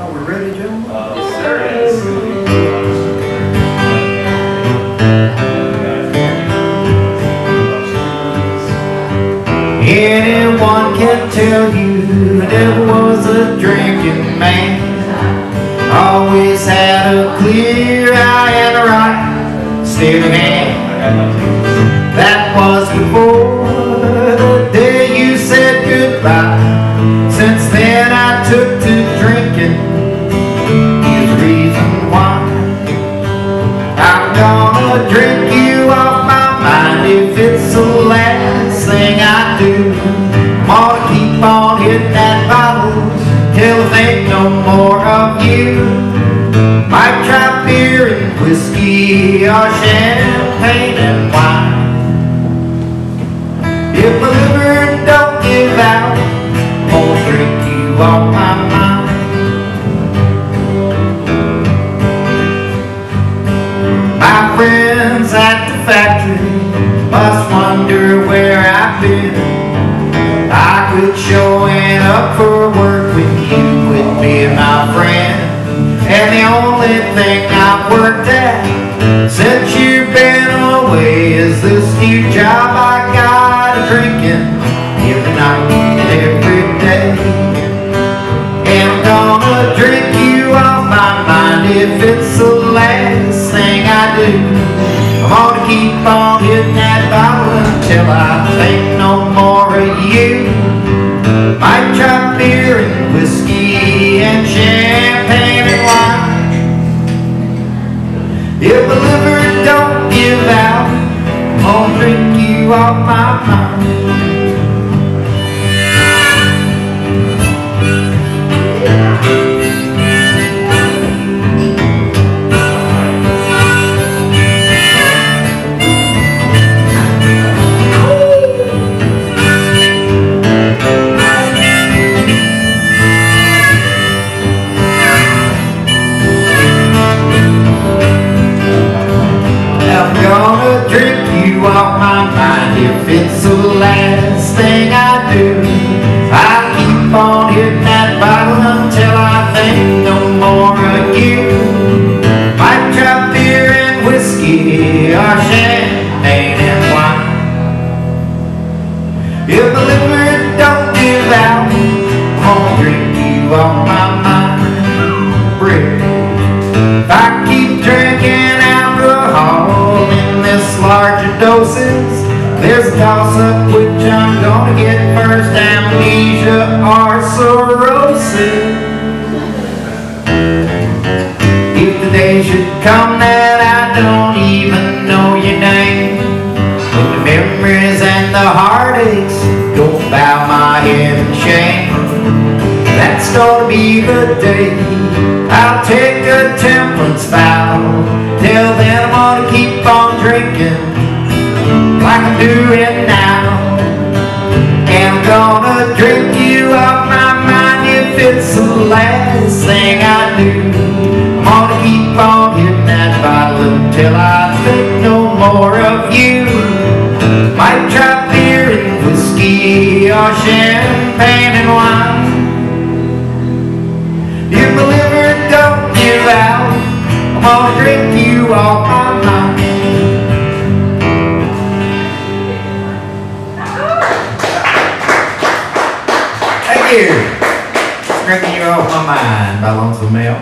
Are we ready, gentlemen? Anyone can tell you there was a drinking man. Always had a clear eye and a right steady hand. That was before took to drinking. Is reason why I'm gonna drink you off my mind if it's the last thing I do. I'm gonna keep on hitting that bottle till I think no more of you. Might try beer and whiskey or champagne and wine. If my liver don't give out, I'll drink you off my at the factory must wonder where I've been. I quit showing up for work when you quit being my friend. And the only thing I've worked at since you've been away is this new job I got drinking every night and every day. And I'm gonna drink you off my mind if it's the last thing I do. I think no more of you. Might try beer and whiskey and champagne and wine. If the liver don't give out, gonna drink you off my mind. I'm gonna drink you off my mind if it's the last thing I do. I keep on hitting that bottle until I think no more of you. Might try beer and whiskey or champagne and wine. If the liver don't give out, I'm gonna drink you off doses, there's a toss-up which I'm gonna get first amnesia or cirrhosis. If the day should come that I don't even know your name, when the memories and the heartaches go bow my head in shame. That's gonna be the day I'll take a temperance vow. Like I'm doing now. I'm gonna drink you off my mind if it's the last thing I do. I'm gonna keep on hitting that bottle until I think no more of you. Might try beer and whiskey or champagne and wine. If the liver don't give out, I'm gonna drink you off you. Drinking you off my mind by Lonesome Mel.